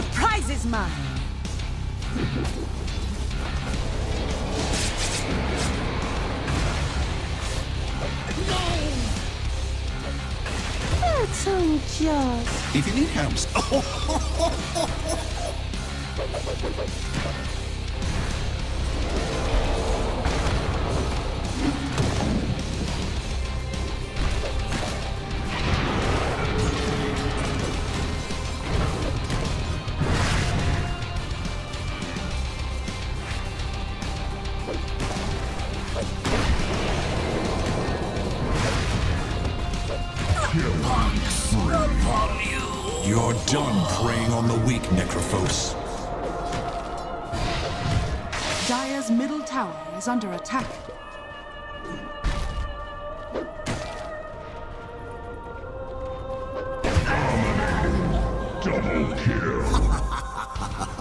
The prize is mine. No! That's unjust. If you need help, you're done preying on the weak, Necrophos. Dire's middle tower is under attack. Double kill.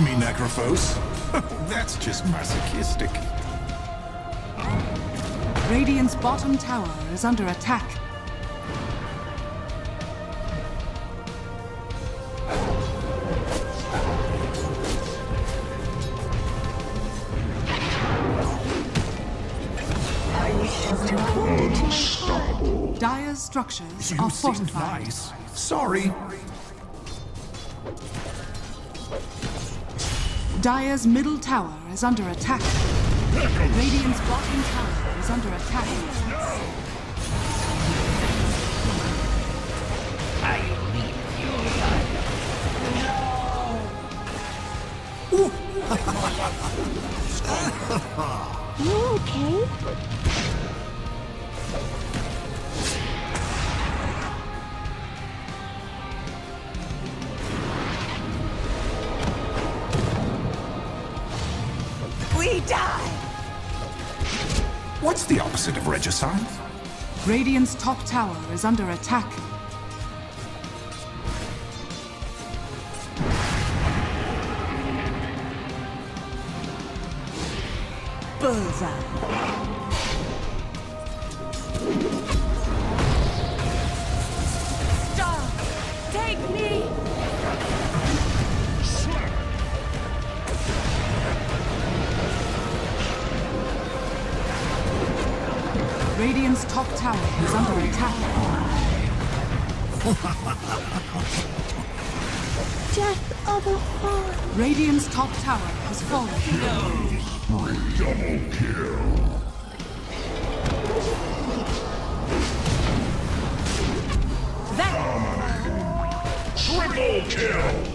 me, Necrophos? That's just masochistic. Radiant's bottom tower is under attack. Dire's structures You are fortified. nice. Sorry. Dire's middle tower is under attack. Radiant's bottom tower is under attack. You okay? What's the opposite of regicide? Radiant's top tower is under attack. Bullseye. Radiant's top tower is under attack. Death of a fawn. Radiant's top tower has fallen. Double kill. That. Triple kill.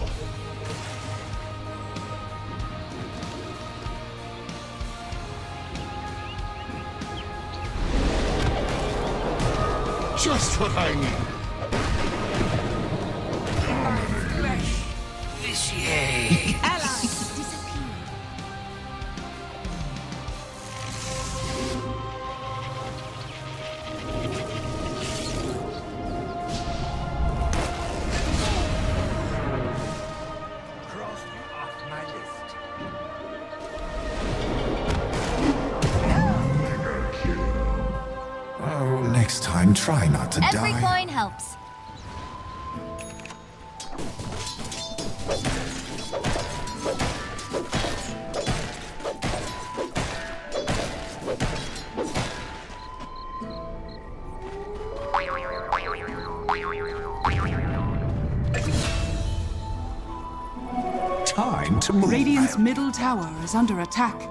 Try not to Every die. coin helps. Time to move. Radiant's middle tower is under attack.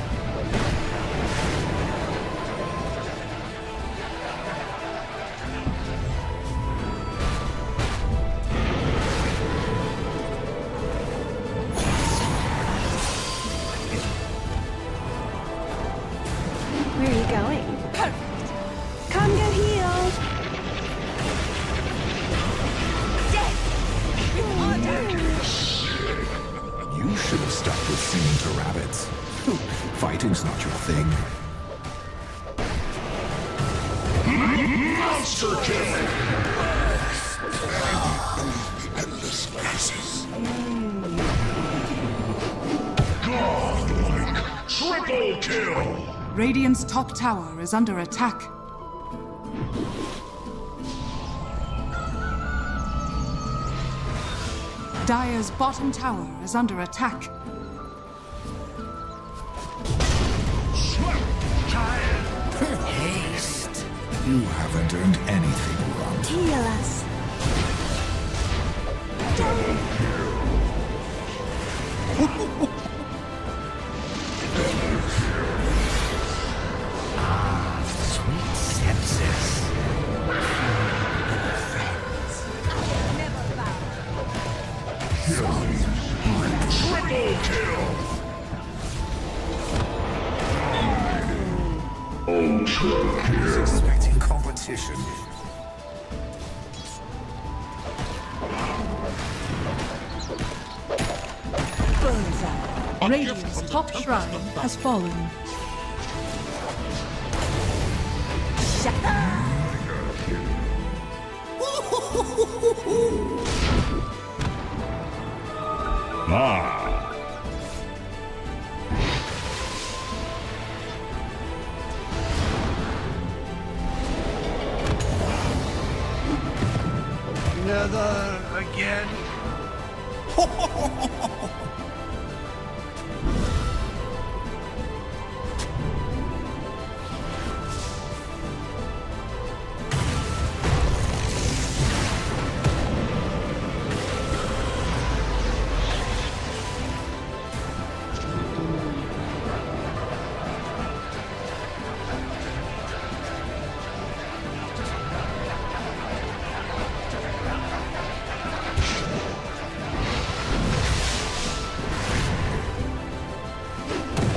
Should have stuck with singing to rabbits. Fighting's not your thing. Monster kill. Endless masses. Godlike. Triple kill. Radiant's top tower is under attack. Dire's bottom tower is under attack. Haste. You haven't earned anything, Runt. Heal us. Sweet competition. Radiant's top shrine has fallen. Nether again.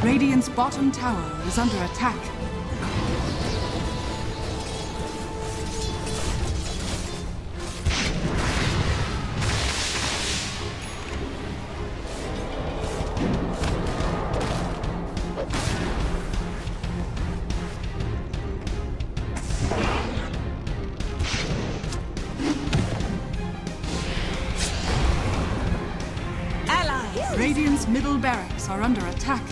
Radiant's bottom tower is under attack. Allies! Radiant's middle barracks are under attack.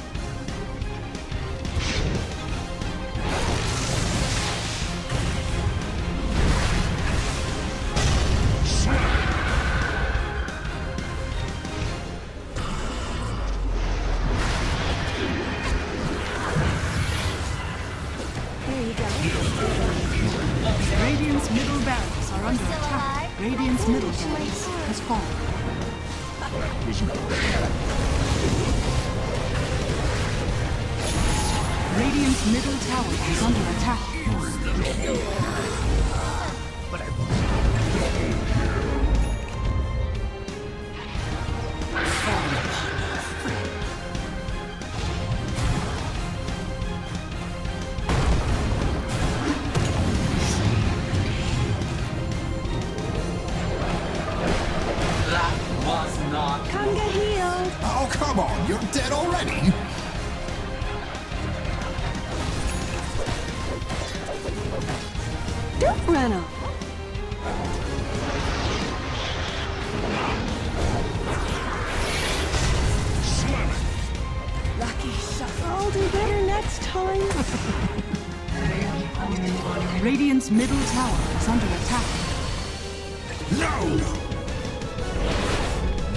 Radiant's middle has fallen. Radiant's middle tower is under attack. No!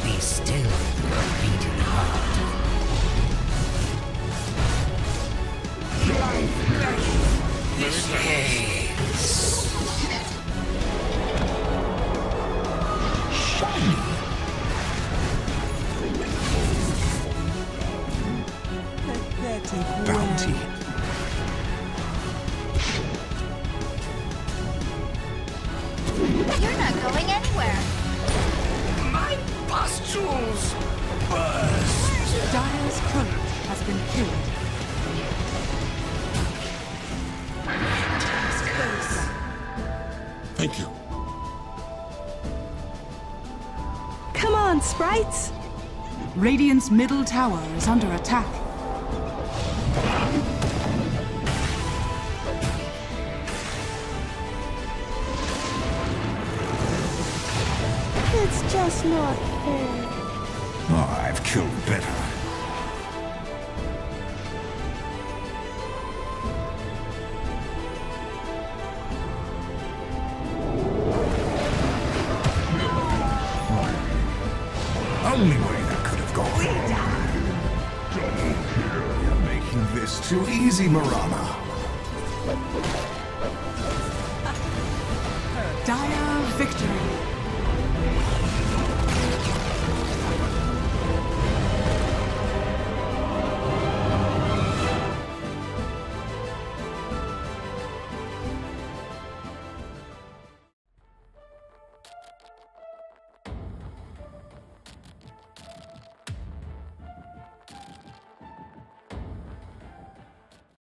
Be still, beating heart. This ends. Bounty. Turret has been killed. Thank you. Come on, sprites. Radiant's middle tower is under attack. It's just not fair. Oh, I've killed better. Easy, Mirana.